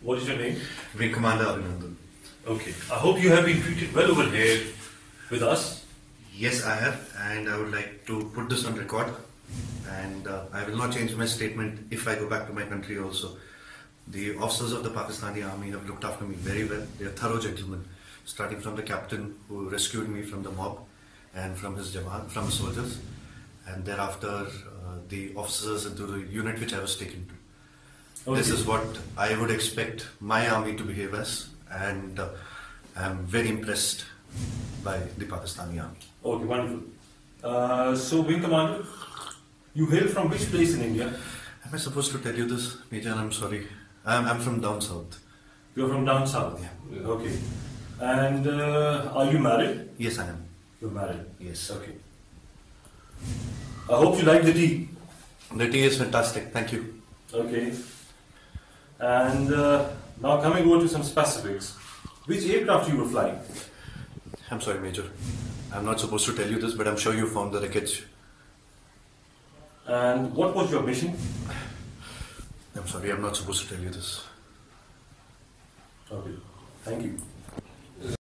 What is your name? Wing Commander Abhinandan. Okay. I hope you have been treated well over here with us. Yes, I have, and I would like to put this on record. And uh, I will not change my statement if I go back to my country also. The officers of the Pakistani army have looked after me very well. They are thorough gentlemen, starting from the captain who rescued me from the mob and from his jawan, from soldiers, and thereafter uh, the officers into the unit which I was taken to. This is what I would expect my army to behave as, and uh, I'm very impressed by the Pakistani army. Okay, wonderful. Uh, so, Wing Commander, you hail from which place in India? Am I supposed to tell you this, Major? I'm sorry. I'm, I'm from down south. You're from down south. Yeah. Okay. And uh, are you married? Yes, I am. You're married. Yes. Okay. I hope you like the tea. The tea is fantastic. Thank you. Okay. And uh, now coming over to some specifics. Which aircraft you were flying? I'm sorry, Major. I'm not supposed to tell you this, but I'm sure you found the wreckage. And what was your mission? I'm sorry, I'm not supposed to tell you this. Okay. Thank you.